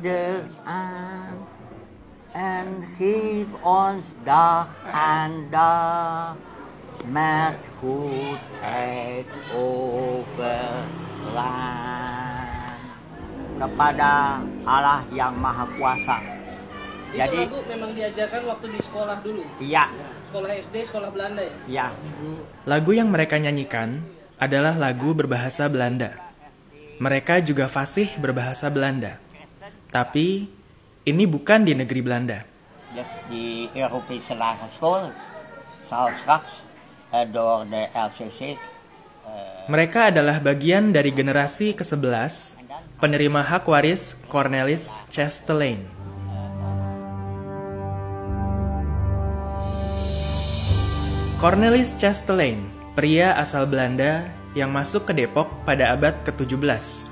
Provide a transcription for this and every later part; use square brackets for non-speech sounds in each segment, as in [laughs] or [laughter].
Genade aan en geef ons dag aan dag met goedheid overlaan kepada Allah yang Maha Kuasa. Itu Jadi, lagu memang diajarkan waktu di sekolah dulu. iya, Sekolah SD, sekolah Belanda ya. iya. Lagu yang mereka nyanyikan adalah lagu berbahasa Belanda. Mereka juga fasih berbahasa Belanda. Tapi ini bukan di negeri Belanda. Dus die Europese lagere school zal straks door de LCC eh, Mereka adalah bagian dari generasi ke-11 penerima hak waris Cornelis Chastelain. Cornelis Chastelain, pria asal Belanda yang masuk ke Depok pada abad ke-17.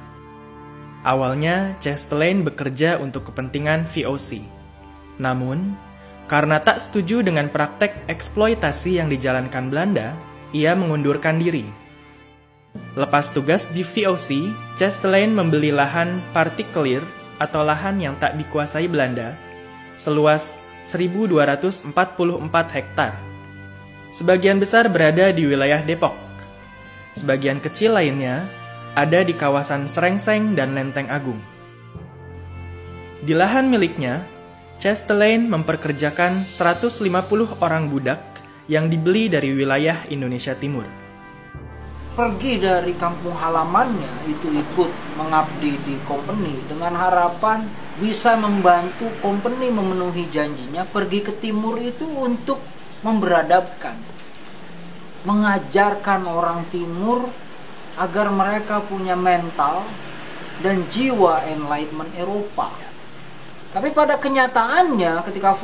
Awalnya, Chastelain bekerja untuk kepentingan VOC. Namun, karena tak setuju dengan praktek eksploitasi yang dijalankan Belanda, ia mengundurkan diri. Lepas tugas di VOC, Chastelain membeli lahan partikelir atau lahan yang tak dikuasai Belanda seluas 1244 hektar. Sebagian besar berada di wilayah Depok. Sebagian kecil lainnya ada di kawasan Serengseng dan Lenteng Agung. Di lahan miliknya, Chastelain memperkerjakan 150 orang budak yang dibeli dari wilayah Indonesia Timur. pergi dari kampung halamannya itu ikut mengabdi di company dengan harapan bisa membantu company memenuhi janjinya pergi ke timur itu untuk memberadabkan mengajarkan orang timur agar mereka punya mental dan jiwa enlightenment Eropa tapi pada kenyataannya ketika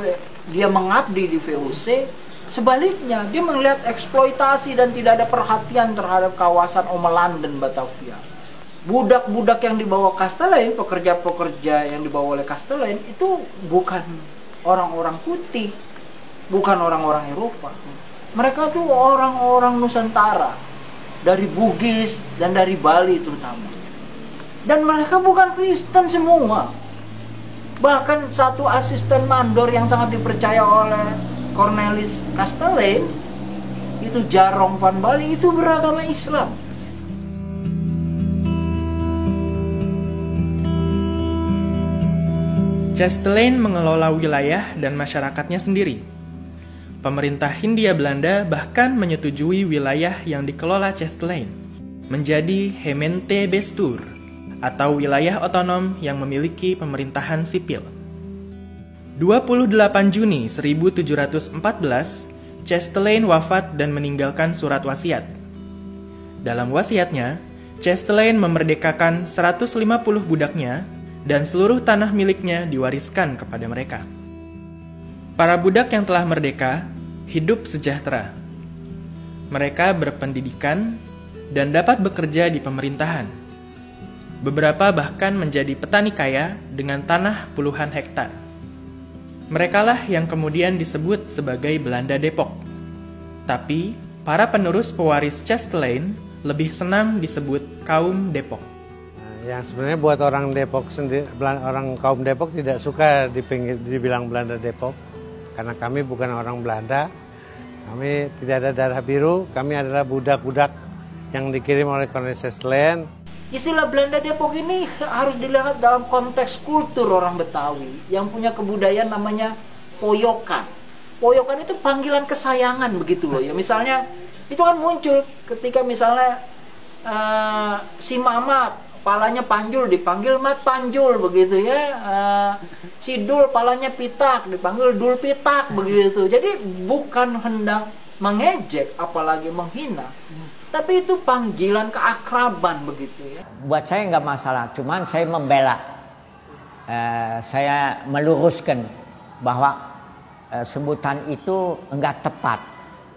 dia mengabdi di VOC sebaliknya dia melihat eksploitasi dan tidak ada perhatian terhadap kawasan Omelan dan Batavia. Budak-budak yang dibawa Castellane, pekerja-pekerja yang dibawa oleh Castellane itu bukan orang-orang putih, bukan orang-orang Eropa. Mereka tuh orang-orang Nusantara dari Bugis dan dari Bali terutama. Dan mereka bukan Kristen semua. Bahkan satu asisten mandor yang sangat dipercaya oleh Cornelis Castellane itu Jarong van Bali itu beragama Islam. Chastelain mengelola wilayah dan masyarakatnya sendiri. Pemerintah Hindia Belanda bahkan menyetujui wilayah yang dikelola Chastelain menjadi Hemente Bestur atau wilayah otonom yang memiliki pemerintahan sipil. 28 Juni 1714, Chastelain wafat dan meninggalkan surat wasiat. Dalam wasiatnya, Chastelain memerdekakan 150 budaknya dan seluruh tanah miliknya diwariskan kepada mereka. Para budak yang telah merdeka hidup sejahtera. Mereka berpendidikan dan dapat bekerja di pemerintahan. Beberapa bahkan menjadi petani kaya dengan tanah puluhan hektar. Merekalah yang kemudian disebut sebagai Belanda Depok. Tapi, para penerus pewaris Chastelain lebih senang disebut kaum Depok. yang sebenarnya buat orang Depok sendiri, orang kaum Depok tidak suka dibilang Belanda Depok karena kami bukan orang Belanda, kami tidak ada darah biru, kami adalah budak-budak yang dikirim oleh Cornelis Land. Istilah Belanda Depok ini harus dilihat dalam konteks kultur orang Betawi yang punya kebudayaan namanya poyokan. Poyokan itu panggilan kesayangan begitu loh ya. Misalnya itu kan muncul ketika misalnya uh, si Mamat palanya Panjul dipanggil Mat Panjul begitu ya. Uh, si Dul palanya Pitak dipanggil Dul Pitak begitu. Jadi bukan hendak mengejek apalagi menghina. Tapi itu panggilan keakraban begitu ya. Buat saya nggak masalah, cuman saya membela. Uh, saya meluruskan bahwa uh, sebutan itu enggak tepat,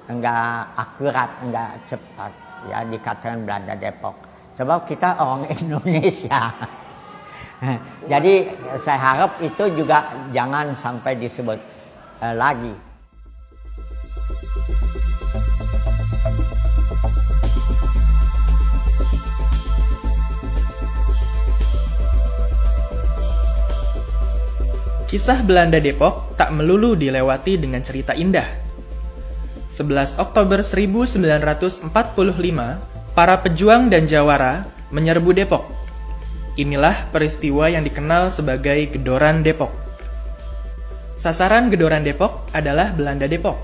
enggak akurat, enggak cepat ya dikatakan Belanda Depok Sebab kita orang [laughs] Indonesia. Jadi saya harap itu juga jangan sampai disebut uh, lagi. Kisah Belanda Depok tak melulu dilewati dengan cerita indah. 11 Oktober 1945, Para pejuang dan jawara menyerbu Depok. Inilah peristiwa yang dikenal sebagai Gedoran Depok. Sasaran Gedoran Depok adalah Belanda Depok,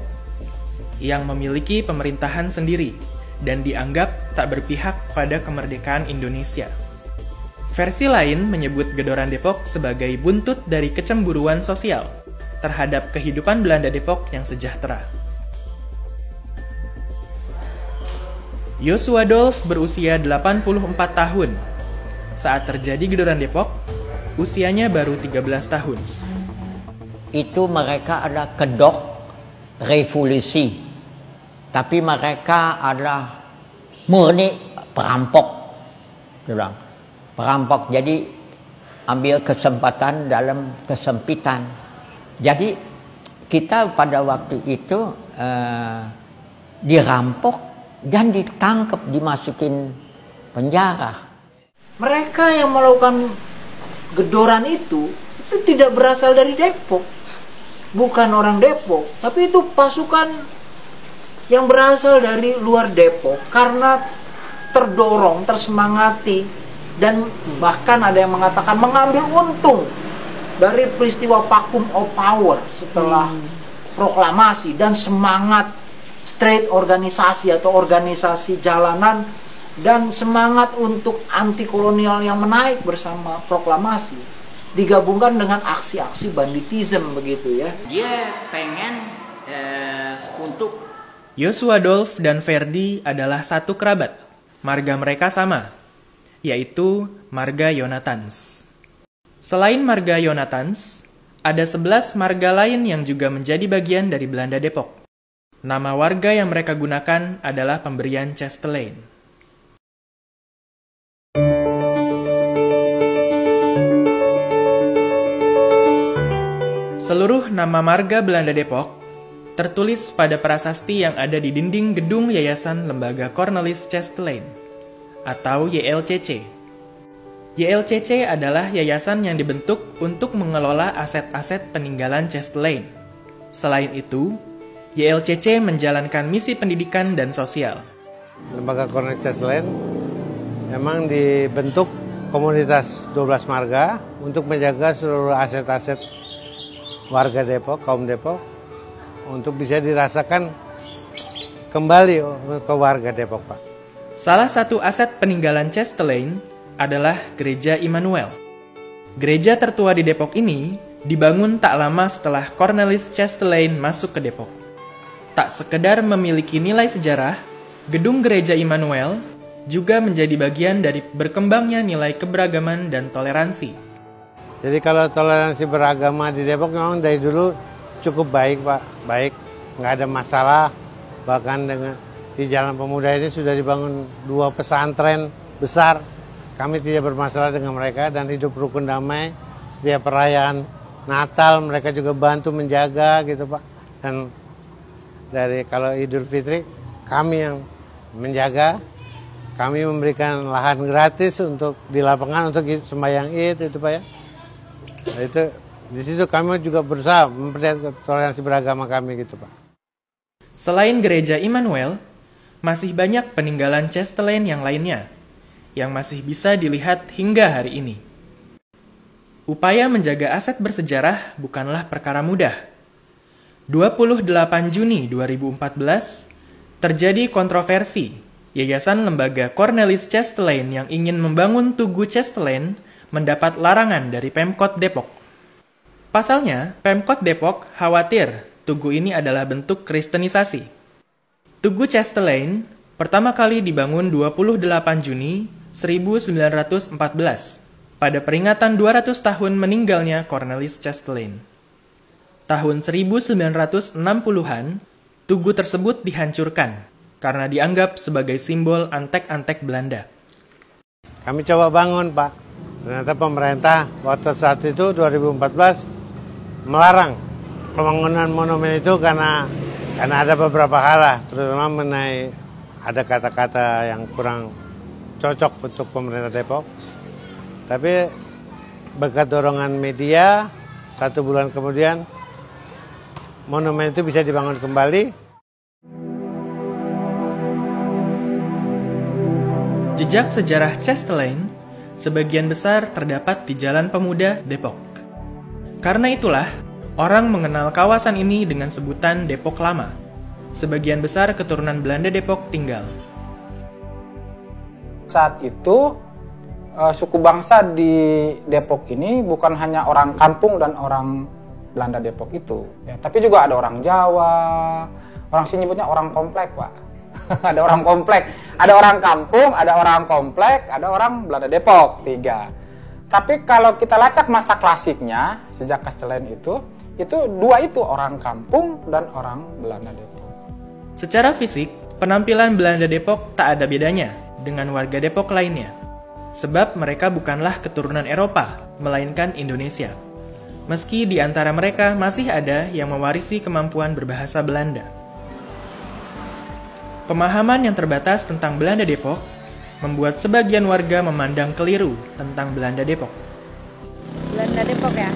yang memiliki pemerintahan sendiri dan dianggap tak berpihak pada kemerdekaan Indonesia. Versi lain menyebut Gedoran Depok sebagai buntut dari kecemburuan sosial terhadap kehidupan Belanda Depok yang sejahtera. Yosua Dolf berusia 84 tahun. Saat terjadi gedoran Depok, usianya baru 13 tahun. Itu mereka ada kedok revolusi. Tapi mereka adalah murni perampok. Perampok jadi ambil kesempatan dalam kesempitan. Jadi kita pada waktu itu uh, dirampok dan ditangkap dimasukin penjara. Mereka yang melakukan gedoran itu itu tidak berasal dari Depok. Bukan orang Depok, tapi itu pasukan yang berasal dari luar Depok karena terdorong, tersemangati dan bahkan ada yang mengatakan mengambil untung dari peristiwa vacuum of power setelah hmm. proklamasi dan semangat straight organisasi atau organisasi jalanan dan semangat untuk anti kolonial yang menaik bersama proklamasi digabungkan dengan aksi-aksi banditisme begitu ya. Dia pengen uh, untuk Yosua Dolf dan Ferdi adalah satu kerabat. Marga mereka sama, yaitu marga Yonathans. Selain marga Yonathans, ada 11 marga lain yang juga menjadi bagian dari Belanda Depok. Nama warga yang mereka gunakan adalah pemberian Chastelain. Seluruh nama marga Belanda Depok tertulis pada prasasti yang ada di dinding gedung Yayasan Lembaga Cornelis Chastelain atau YLCC. YLCC adalah yayasan yang dibentuk untuk mengelola aset-aset peninggalan Chastelain. Selain itu, YLCC menjalankan misi pendidikan dan sosial. Lembaga Cornelis Chesland memang dibentuk komunitas 12 marga untuk menjaga seluruh aset-aset warga Depok, kaum Depok, untuk bisa dirasakan kembali ke warga Depok, Pak. Salah satu aset peninggalan Chestelain adalah Gereja Immanuel. Gereja tertua di Depok ini dibangun tak lama setelah Cornelis Chestelain masuk ke Depok. Tak sekedar memiliki nilai sejarah, gedung gereja Immanuel juga menjadi bagian dari berkembangnya nilai keberagaman dan toleransi. Jadi kalau toleransi beragama di Depok memang dari dulu cukup baik Pak, baik, nggak ada masalah. Bahkan dengan di Jalan Pemuda ini sudah dibangun dua pesantren besar. Kami tidak bermasalah dengan mereka dan hidup rukun damai. Setiap perayaan Natal mereka juga bantu menjaga gitu Pak. Dan dari kalau Idul Fitri kami yang menjaga kami memberikan lahan gratis untuk di lapangan untuk sembahyang id itu pak ya nah, itu di situ kami juga berusaha memperlihatkan toleransi beragama kami gitu pak Selain gereja Immanuel, masih banyak peninggalan Chastelain yang lainnya yang masih bisa dilihat hingga hari ini. Upaya menjaga aset bersejarah bukanlah perkara mudah. 28 Juni 2014, terjadi kontroversi Yayasan Lembaga Cornelis Chastelain yang ingin membangun Tugu Chastelain mendapat larangan dari Pemkot Depok. Pasalnya, Pemkot Depok khawatir Tugu ini adalah bentuk kristenisasi. Tugu Chastelain pertama kali dibangun 28 Juni 1914 pada peringatan 200 tahun meninggalnya Cornelis Chastelain. Tahun 1960-an, tugu tersebut dihancurkan karena dianggap sebagai simbol antek-antek Belanda. kami coba bangun pak ternyata pemerintah waktu saat itu 2014 melarang pembangunan monumen itu karena karena ada beberapa hal lah terutama mengenai ada kata-kata yang kurang cocok untuk pemerintah Depok tapi berkat dorongan media satu bulan kemudian monumen itu bisa dibangun kembali Jejak sejarah Chastelain sebagian besar terdapat di Jalan Pemuda Depok. Karena itulah, orang mengenal kawasan ini dengan sebutan Depok Lama. Sebagian besar keturunan Belanda Depok tinggal. Saat itu eh, suku bangsa di Depok ini bukan hanya orang kampung dan orang Belanda Depok itu, ya, tapi juga ada orang Jawa, orang sini nyebutnya orang komplek, Pak. [laughs] ada orang komplek, ada orang kampung, ada orang komplek, ada orang Belanda Depok, tiga. Tapi kalau kita lacak masa klasiknya sejak Kastelen itu, itu dua itu orang kampung dan orang Belanda Depok. Secara fisik, penampilan Belanda Depok tak ada bedanya dengan warga Depok lainnya. Sebab mereka bukanlah keturunan Eropa, melainkan Indonesia. Meski di antara mereka masih ada yang mewarisi kemampuan berbahasa Belanda. Pemahaman yang terbatas tentang Belanda Depok membuat sebagian warga memandang keliru tentang Belanda Depok. Belanda Depok ya.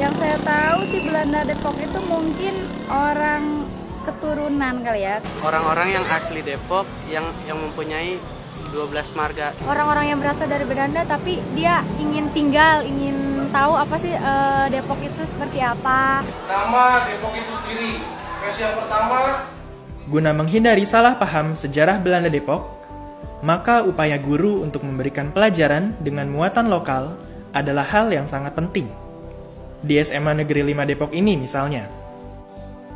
Yang saya tahu sih Belanda Depok itu mungkin orang keturunan kali ya. Orang-orang yang asli Depok yang yang mempunyai 12 marga. Orang-orang yang berasal dari Belanda tapi dia ingin tinggal, ingin tahu apa sih eh, Depok itu seperti apa. Nama Depok itu sendiri. Versi yang pertama Guna menghindari salah paham sejarah Belanda Depok, maka upaya guru untuk memberikan pelajaran dengan muatan lokal adalah hal yang sangat penting. Di SMA Negeri 5 Depok ini misalnya.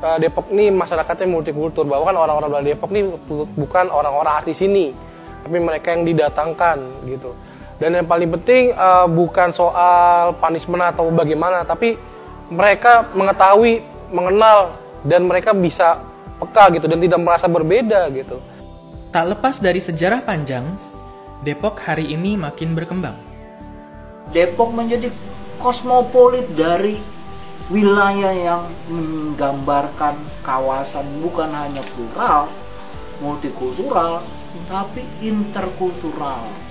Eh, Depok ini masyarakatnya multikultur, bahwa kan orang-orang Belanda Depok ini bukan orang-orang asli sini, tapi mereka yang didatangkan gitu. Dan yang paling penting uh, bukan soal punishment atau bagaimana, tapi mereka mengetahui, mengenal, dan mereka bisa peka gitu dan tidak merasa berbeda gitu. Tak lepas dari sejarah panjang, Depok hari ini makin berkembang. Depok menjadi kosmopolit dari wilayah yang menggambarkan kawasan bukan hanya plural, multikultural, tapi interkultural.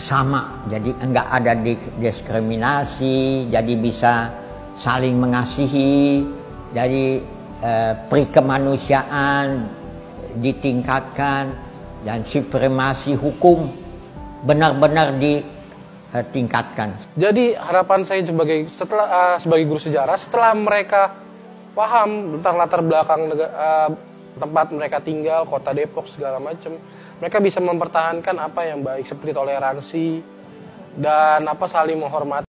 Sama, jadi enggak ada diskriminasi, jadi bisa saling mengasihi, jadi eh, perikemanusiaan ditingkatkan dan supremasi hukum benar-benar ditingkatkan. Jadi harapan saya sebagai setelah uh, sebagai guru sejarah setelah mereka paham tentang latar belakang uh, tempat mereka tinggal, kota Depok segala macam, mereka bisa mempertahankan apa yang baik seperti toleransi dan apa saling menghormati